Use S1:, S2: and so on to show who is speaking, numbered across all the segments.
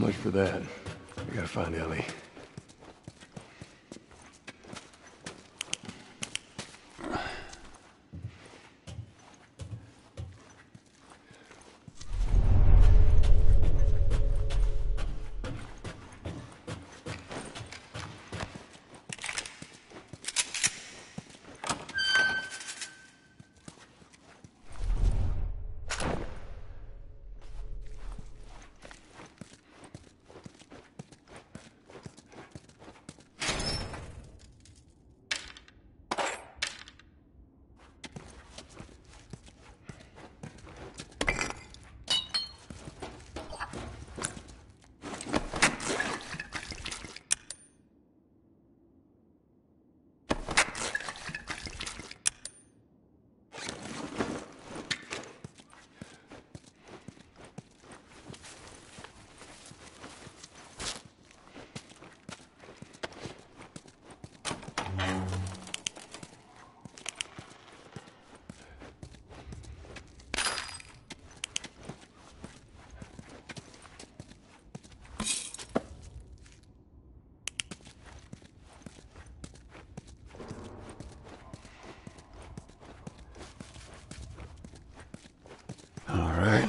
S1: much for that. I gotta find Ellie. All right.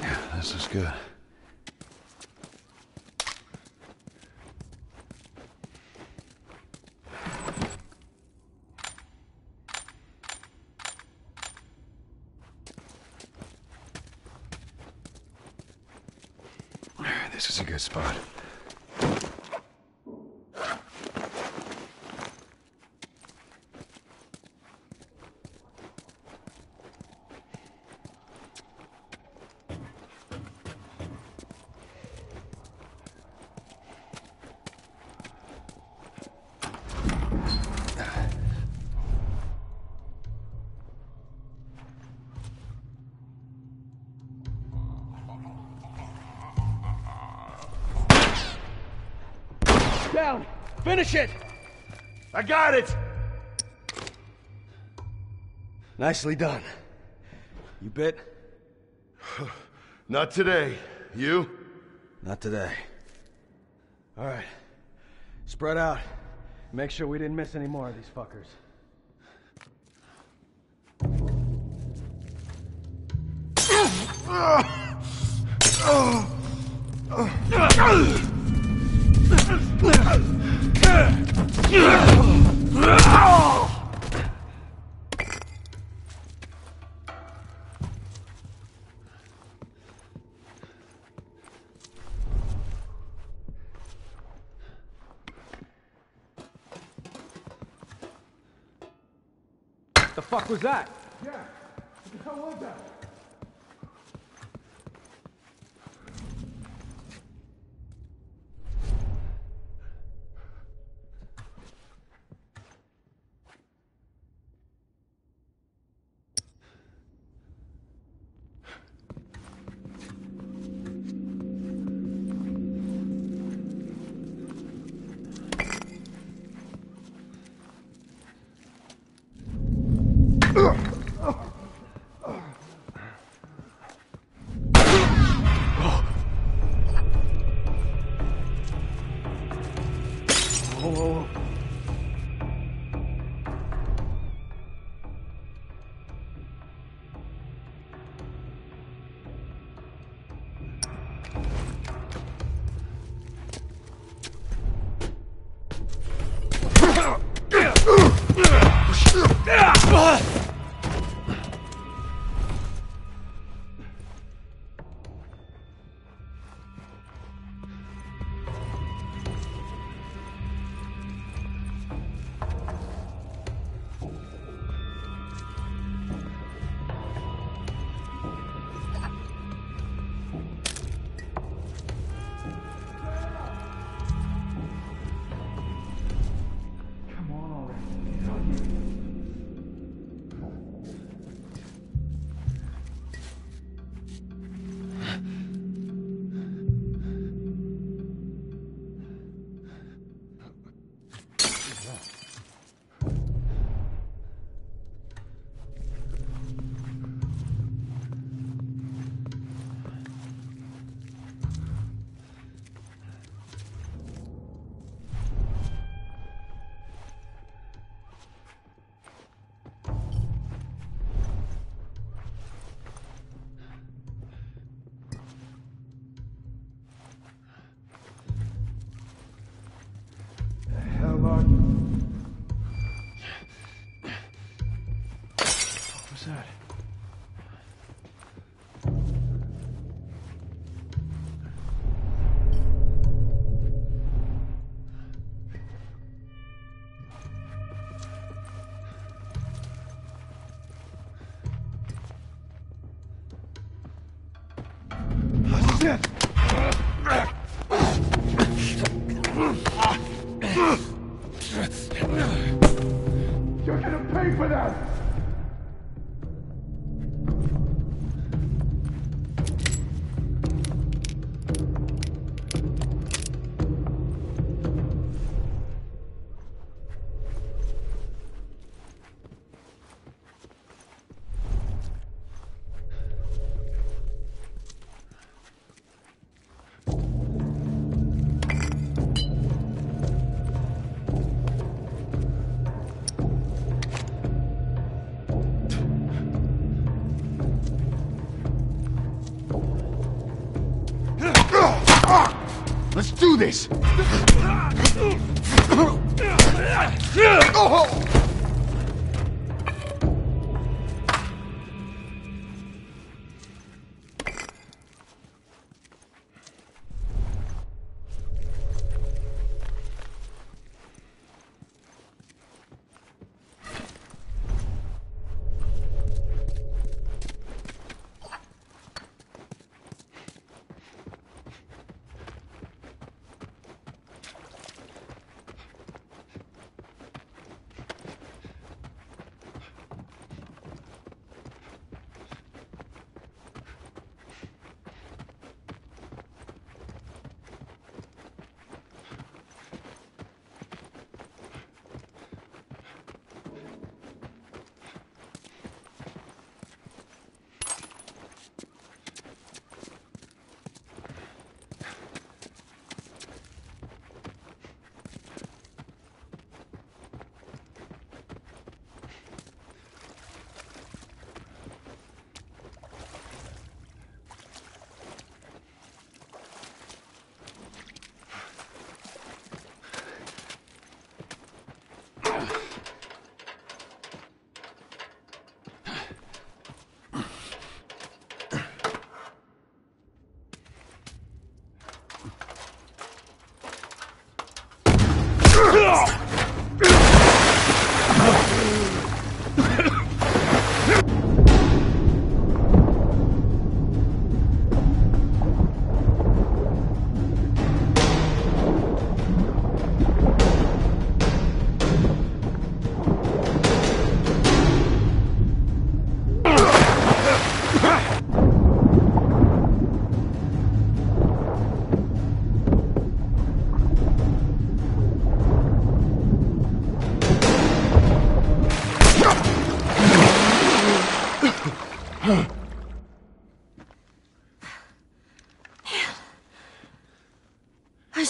S1: Yeah, this is good. This is a good spot.
S2: Finish it!
S1: I got it!
S2: Nicely done. You bit?
S1: Not today. You?
S2: Not today. All right. Spread out. Make sure we didn't miss any more of these fuckers. Was that?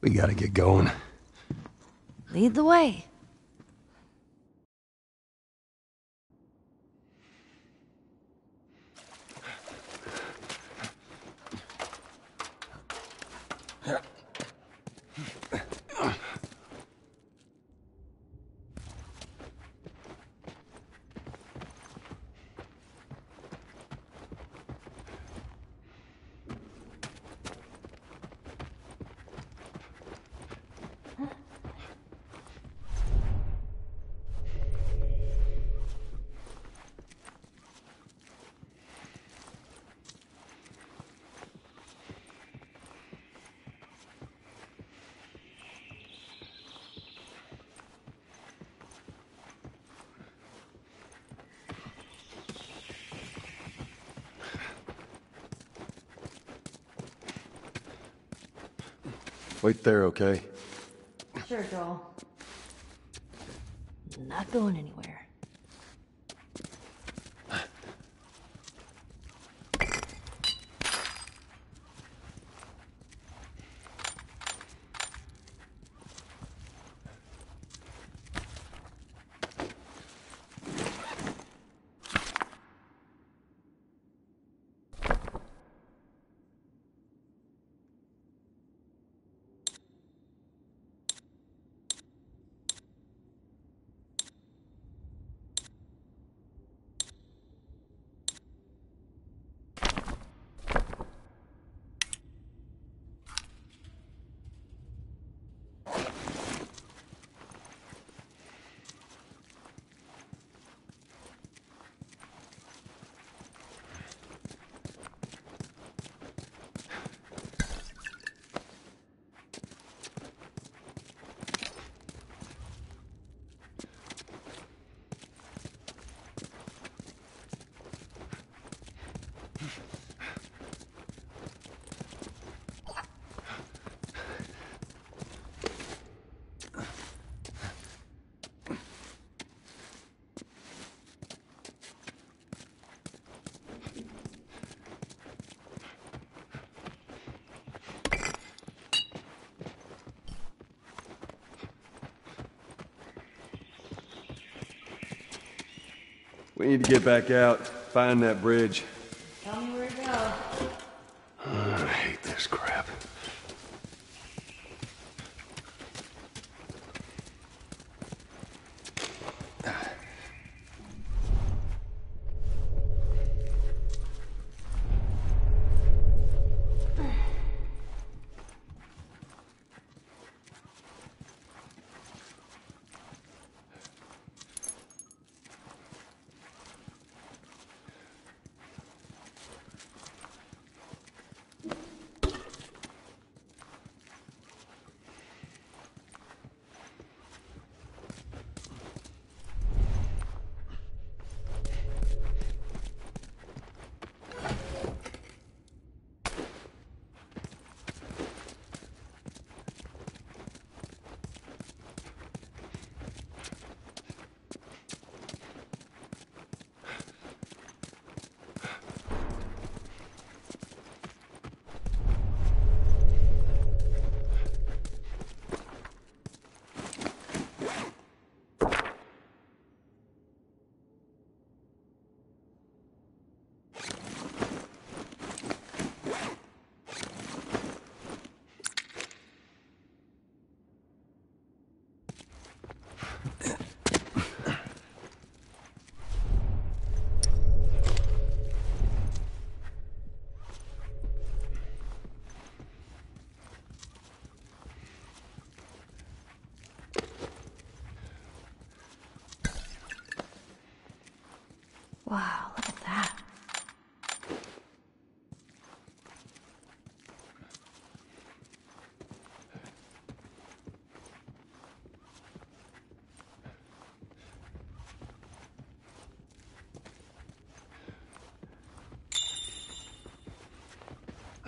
S1: We gotta get going.
S3: Lead the way.
S1: Wait there, okay?
S3: Sure, Joel. Not going anywhere.
S1: We need to get back out, find that bridge.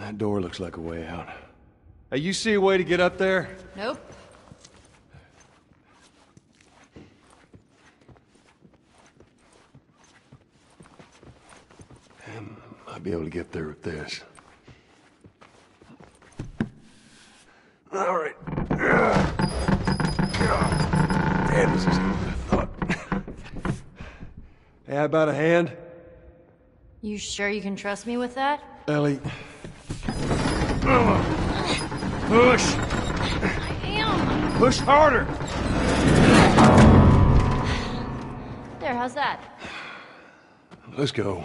S1: That door looks like a way out.
S4: Hey, you see a way to get up there?
S3: Nope.
S1: Um, I might be able to get there with this. All right. Damn, this is harder than I thought.
S4: Hey, how about a hand?
S3: You sure you can trust me with that?
S1: Ellie,
S4: Push!
S3: Damn.
S4: Push harder!
S3: There, how's that?
S1: let's go.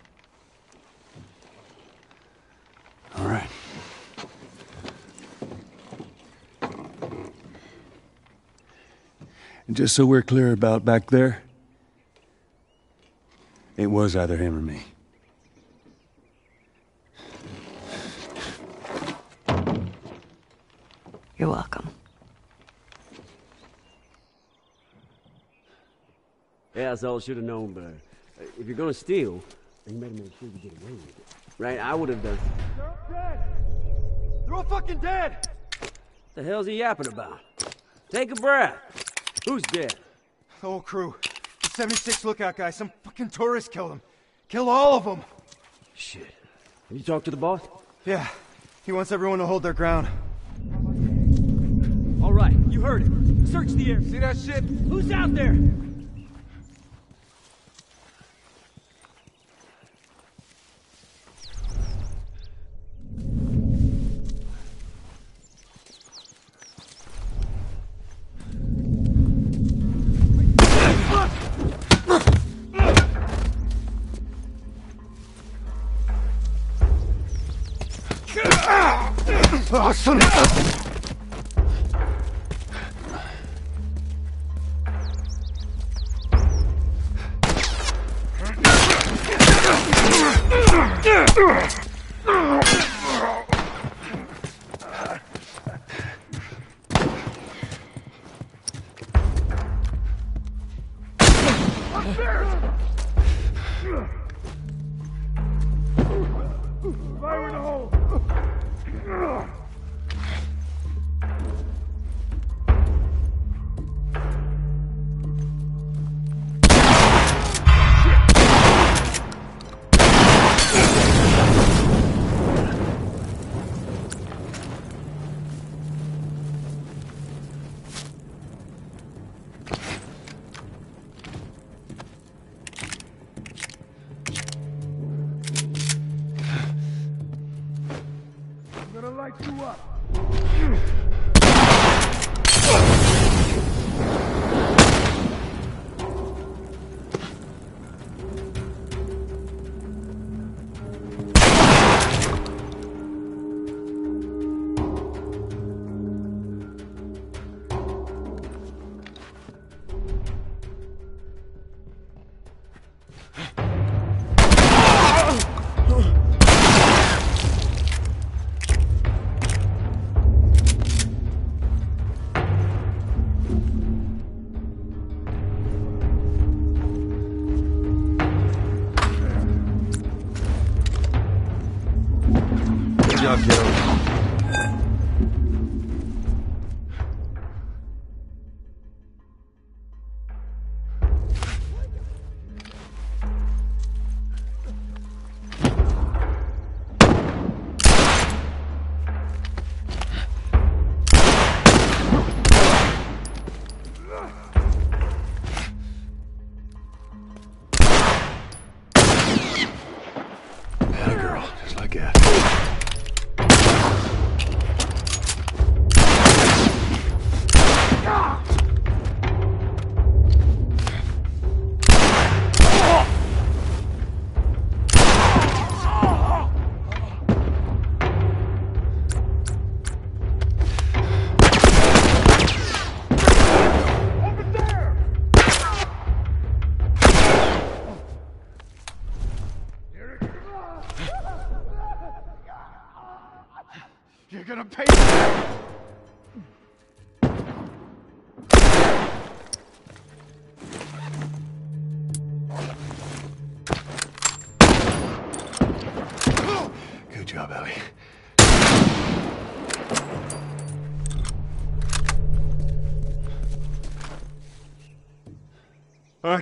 S1: All right. And just so we're clear about back there, it was either him or me.
S3: You're welcome.
S5: Yeah, that's all I should have known, but uh, if you're gonna steal, then you better make sure you get away with it. Right? I would have done.
S4: They're dead! They're all fucking dead!
S5: What the hell's he yapping about? Take a breath. Who's dead?
S4: The whole crew. The 76 lookout guy, some fucking tourist killed him. Killed all of them.
S5: Shit. Have you talked to the boss?
S4: Yeah, he wants everyone to hold their ground.
S5: All right, you heard it. Search the air.
S4: See that shit?
S5: Who's out there?
S4: Ugh.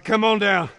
S4: Come on down.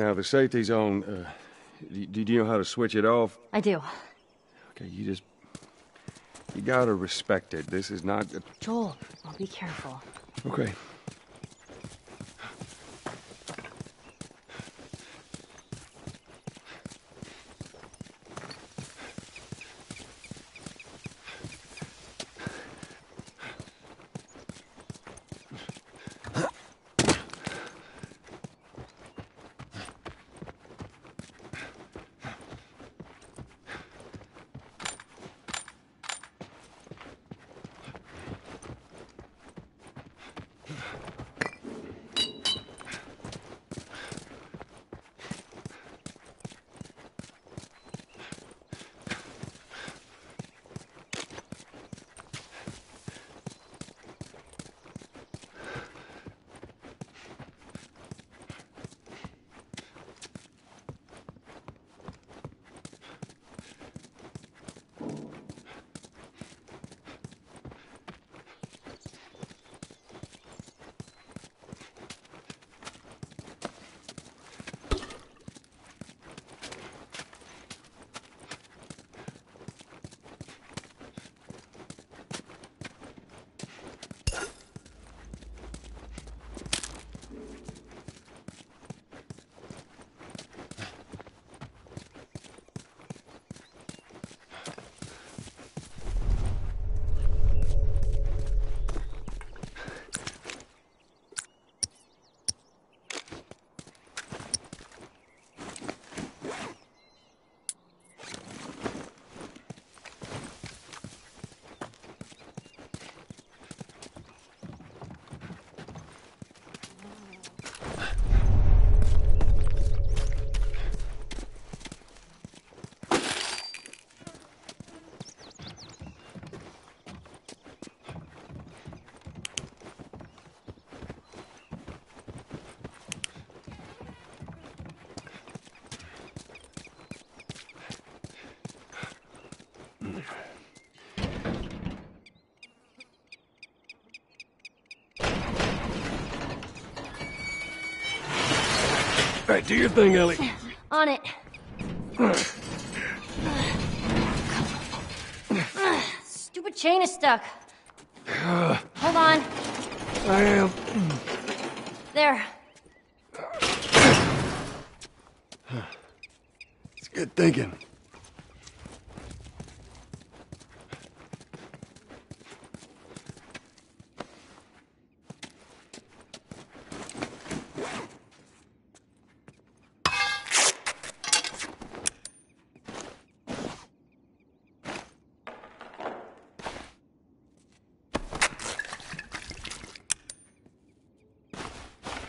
S1: Now, the safety's on. Uh, do, do you know how to switch it off?
S3: I do.
S1: Okay, you just you gotta respect it. This is not
S3: Joel, I'll be careful.
S1: okay. Right, do your thing, Ellie.
S3: On it. Stupid chain is stuck. Hold on.
S1: I am.
S3: There.
S1: It's good thinking.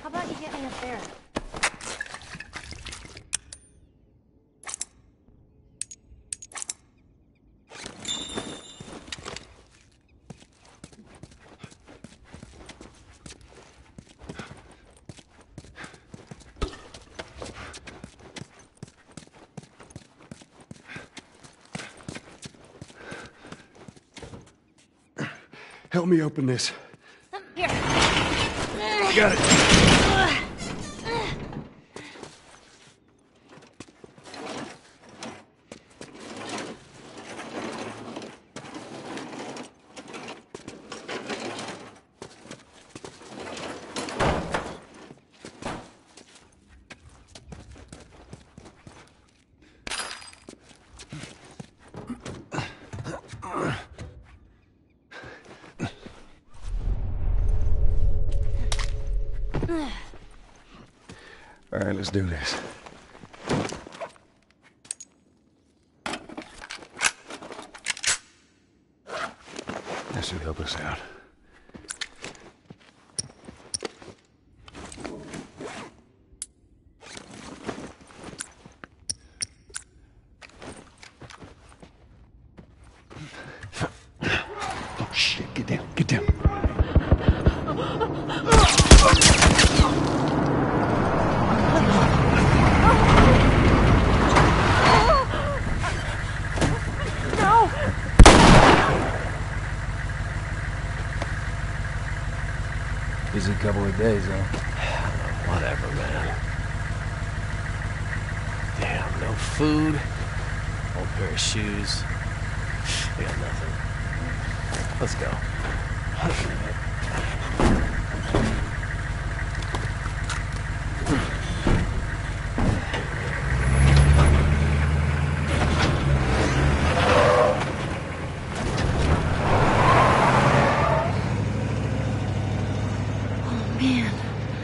S3: How about you get me up there?
S1: Help me open this.
S3: Here.
S1: Got it. Let's do this. That should help us out. Oh shit, get down, get down.
S2: Busy couple of days, huh?
S5: Whatever, man. Damn, no food, old pair of shoes. We got nothing. Let's go.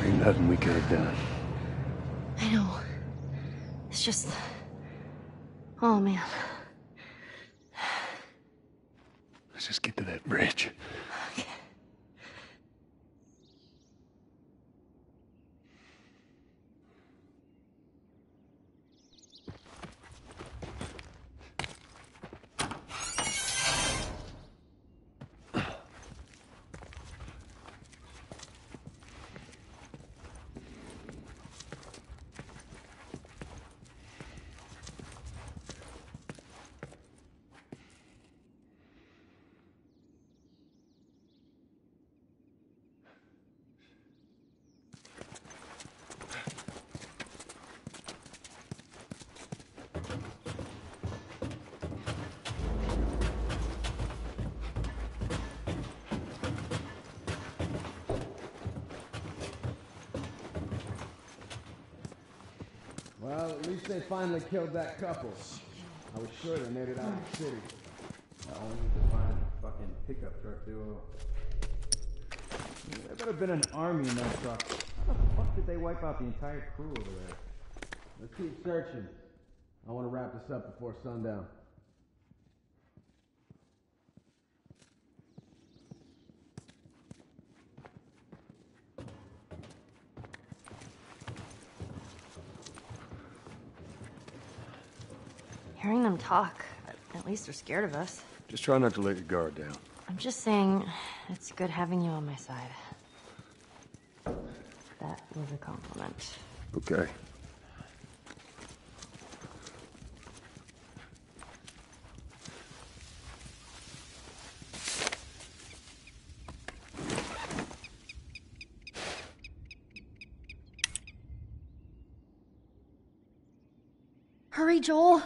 S3: Man,
S1: Nothing we could have done.
S3: I know. It's just. Oh, man.
S1: Let's just get to that bridge.
S2: Well, at least they finally killed that couple. I was sure they made it out of the city. I only need to find a fucking pickup truck duo. There better have been an army in that truck. How the fuck did they wipe out the entire crew over there? Let's keep searching. I want to wrap this up before sundown.
S3: them talk. At least they're scared of us.
S1: Just try not to let your guard down.
S3: I'm just saying, it's good having you on my side. That was a compliment.
S1: Okay.
S3: Hurry, Joel.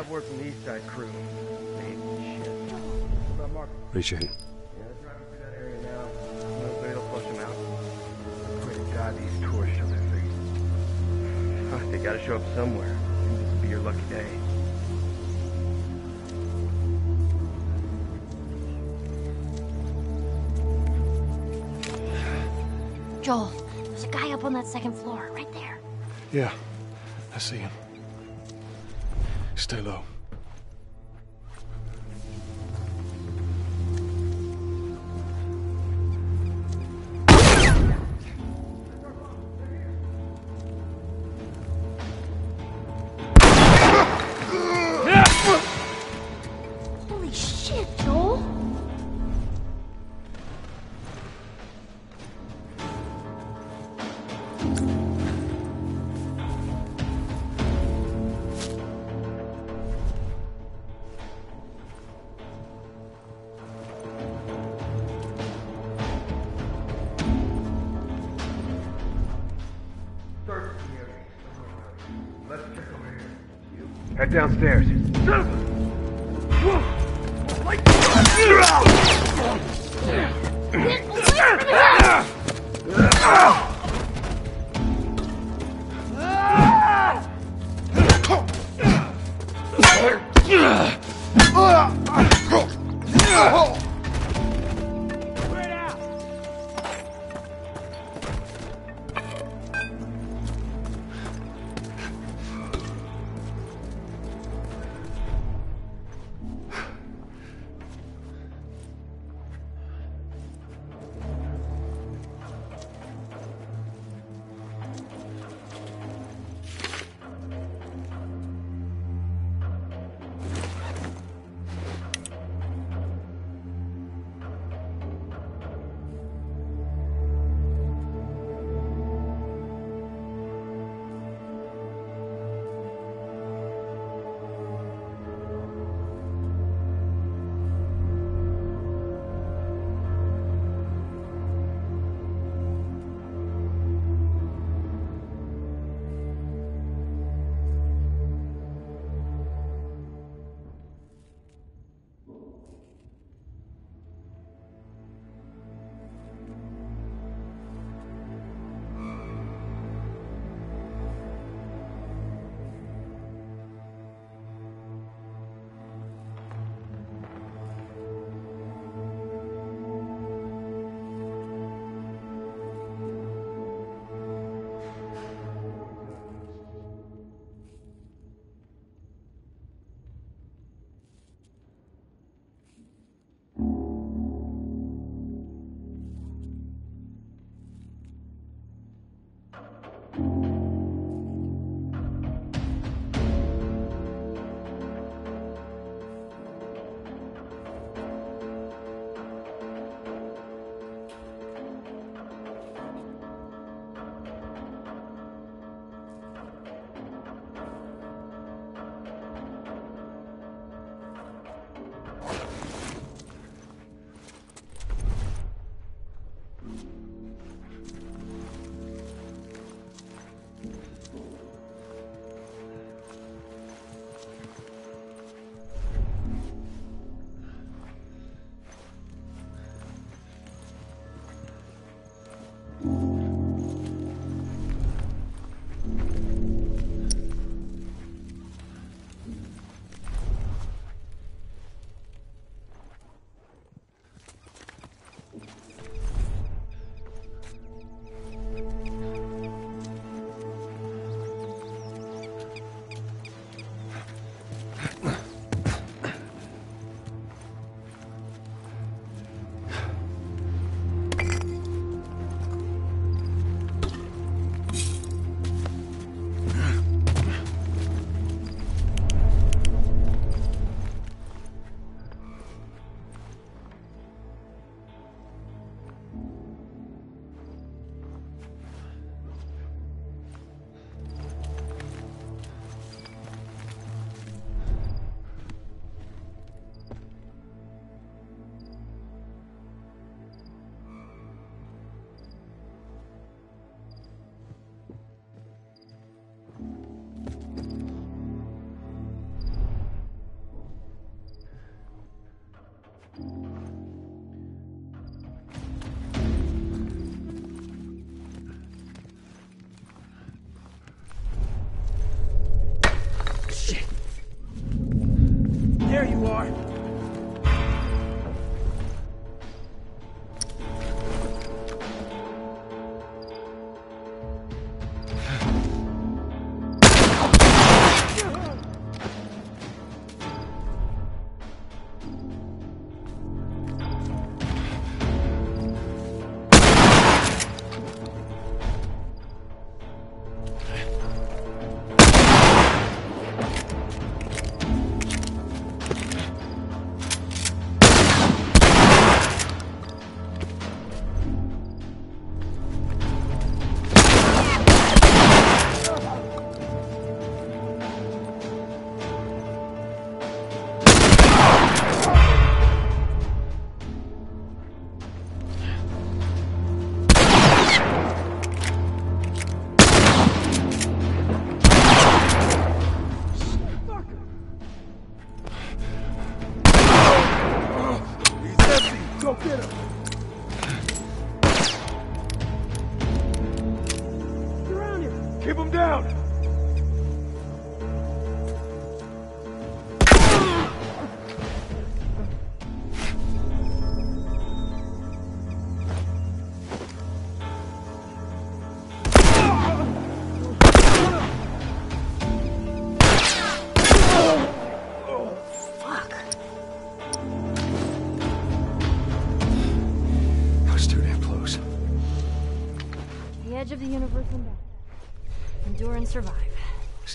S2: Got word from the East Side crew. They ain't shit. What about Mark?
S1: Appreciate it.
S2: Yeah, they're driving through that area now. Nobody will flush them out. Pray to God these tourists show their face. Huh, they gotta show up somewhere. This will be your lucky day.
S3: Joel, there's a guy up on that second floor, right there.
S1: Yeah, I see him. Stay low.
S3: Holy shit,
S2: downstairs.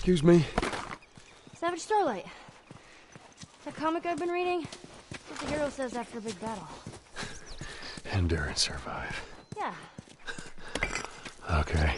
S1: Excuse me?
S3: Savage Starlight. That comic I've been reading? What the hero says after a big battle.
S1: Endure and survive.
S3: Yeah.
S1: Okay.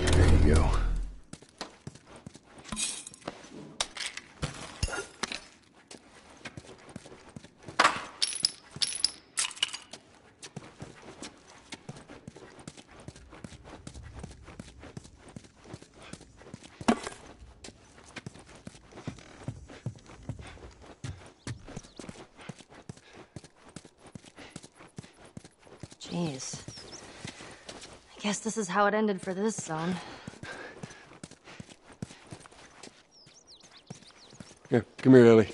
S1: There you go.
S3: Jeez. I guess this is how it ended for this zone.
S1: Here, come here, Ellie.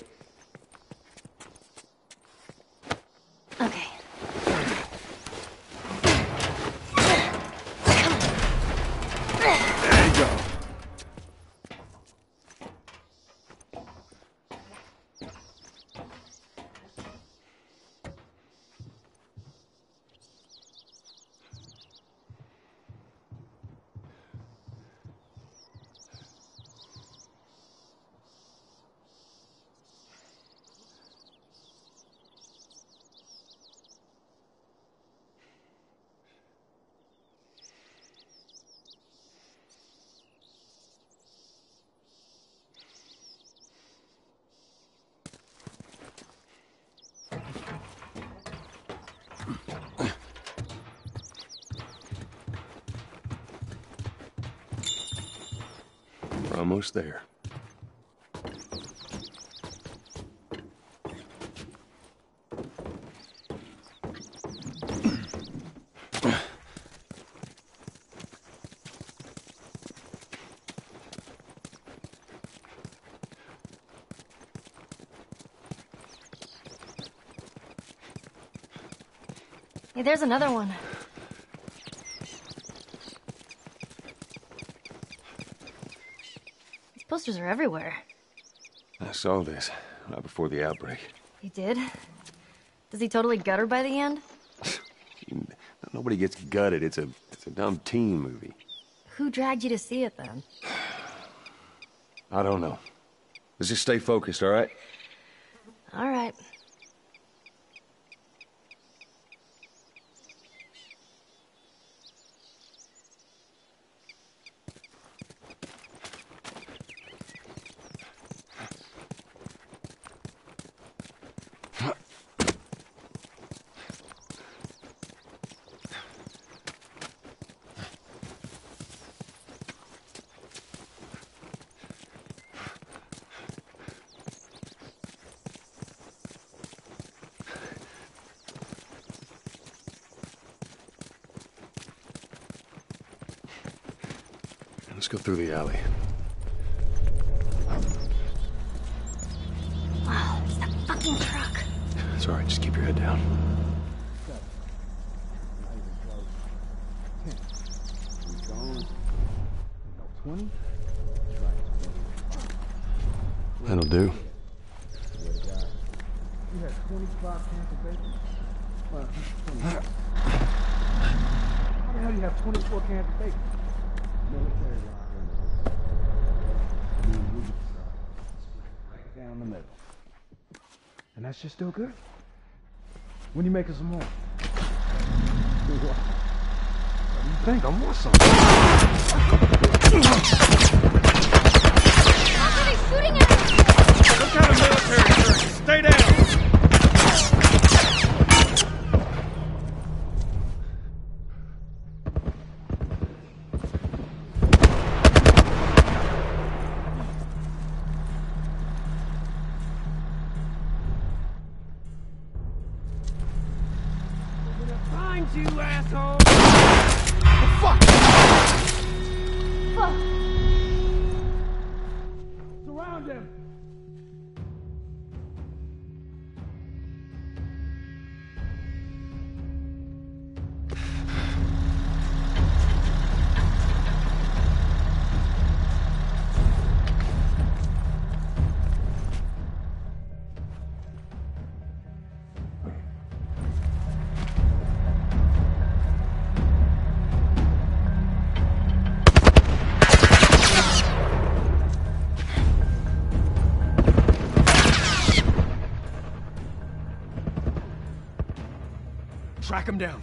S1: Almost there.
S3: Hey, there's another one. Posters are everywhere.
S1: I saw this right before the outbreak.
S3: You did? Does he totally gut her by the end?
S1: Nobody gets gutted. It's a it's a dumb teen movie.
S3: Who dragged you to see it then?
S1: I don't know. Let's just stay focused, all right?
S3: All right.
S1: Let's go through the alley.
S3: Wow, it's that fucking truck.
S1: It's all right. Just keep your head down.
S4: Twenty.
S1: That'll do.
S2: You had 25 cans of bacon? Well, 20. How the hell do you have 24 cans of bacon? Military locker. Me and Ruby split right down the middle. And that's still good? When you making some more? Do what? What do you think? I want some.
S3: Somebody's shooting at us!
S6: What kind of military church? Stay down!
S5: You, asshole!
S3: Fuck!
S2: Surround
S1: Track him down.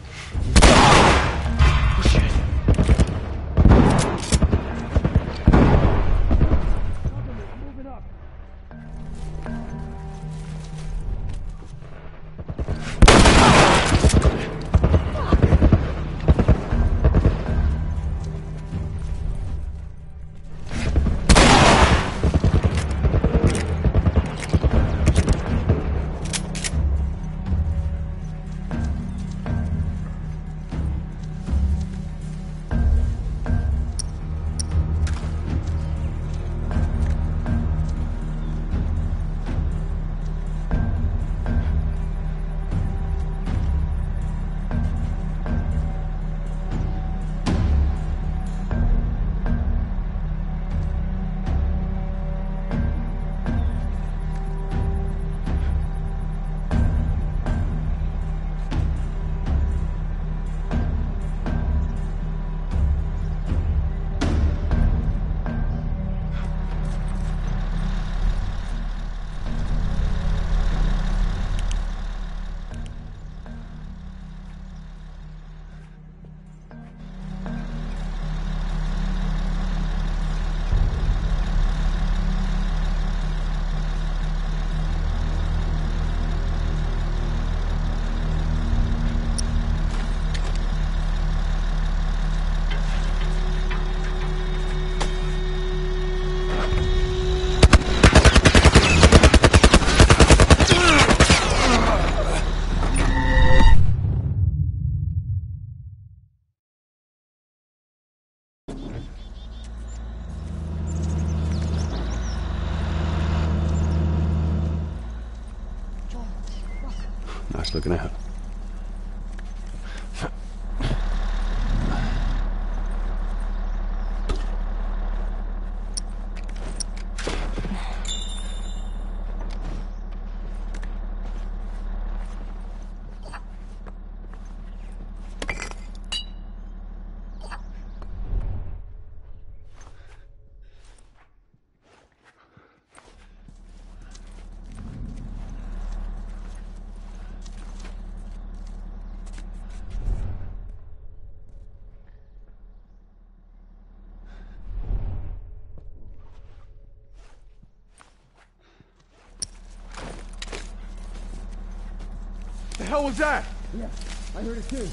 S2: hell was that? Yeah, I heard it too.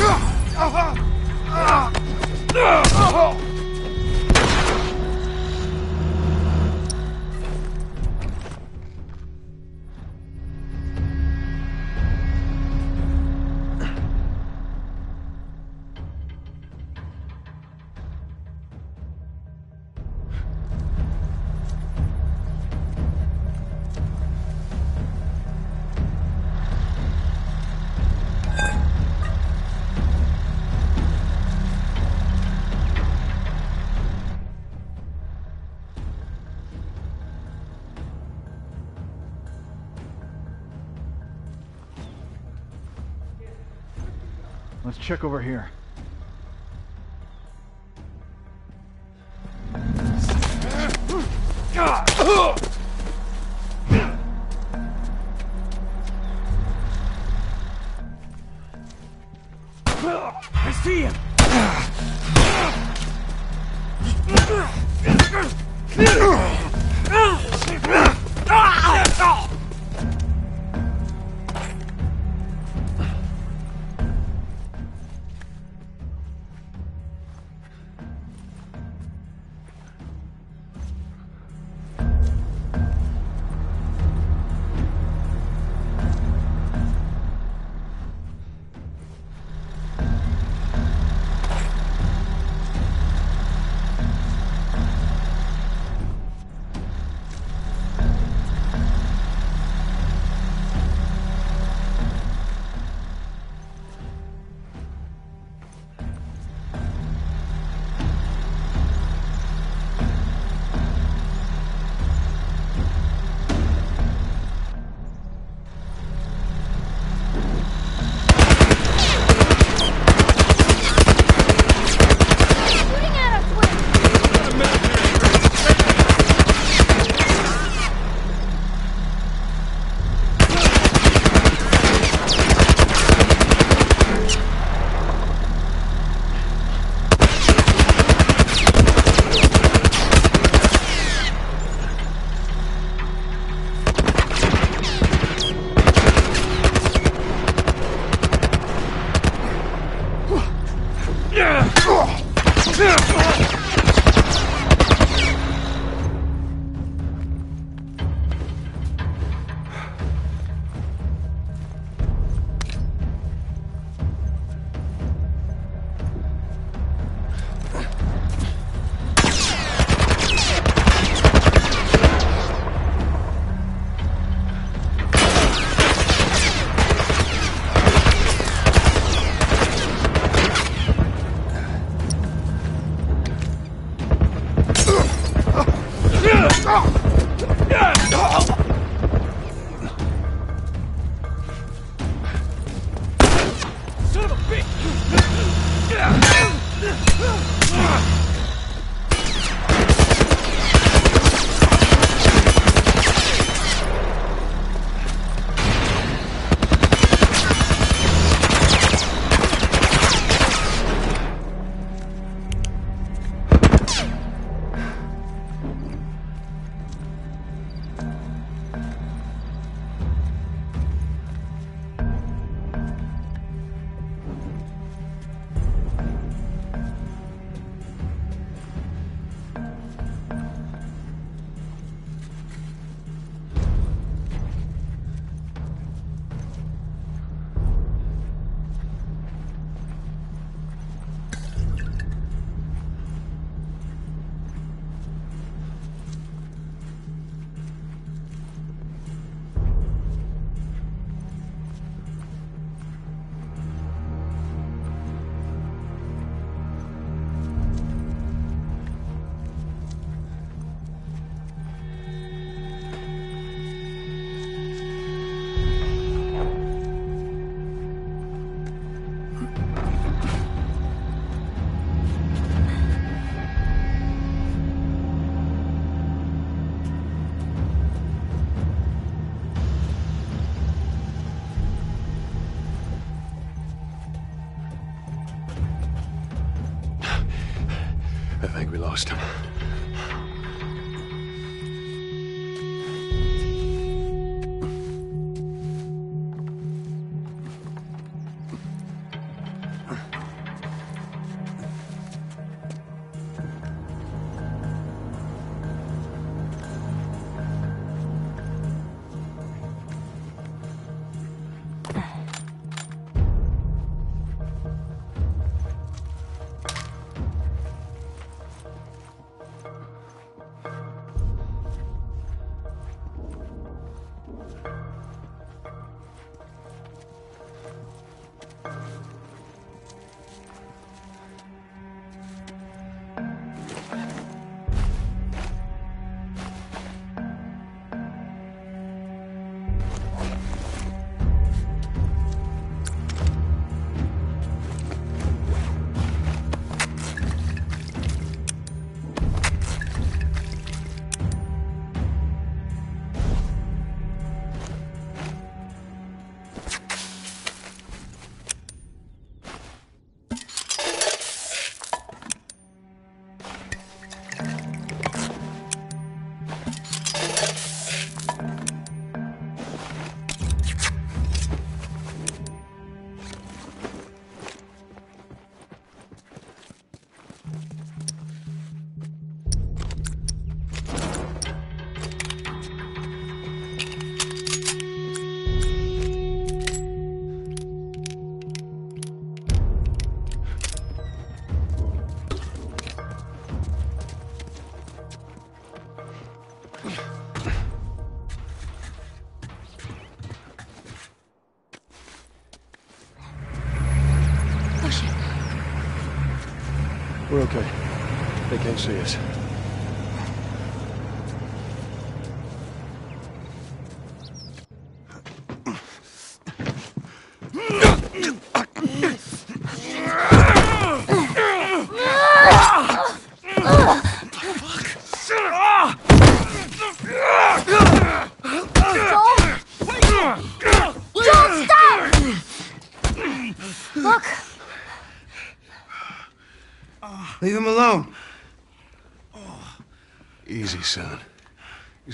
S2: Uh, uh, uh, check over here.
S1: Can't see us.
S3: Joel! Joel, stop! Look,
S4: Leave him alone.
S1: Easy, son. Just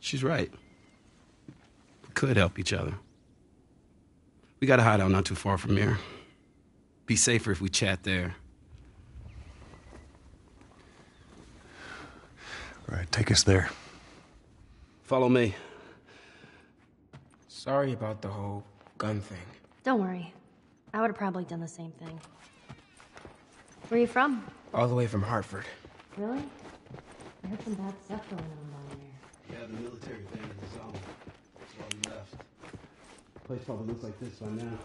S4: She's right. We could help each other. We got a hideout not too far from here. Be safer if we chat there.
S1: All right, take us there.
S4: Follow me.
S7: Sorry about the whole gun thing.
S3: Don't worry. I would have probably done the same thing. Where are you from?
S7: All the way from Hartford.
S3: Really? I heard some bad stuff going on down there.
S4: Yeah, the military thing. That's why we left. Place probably looks like this by now.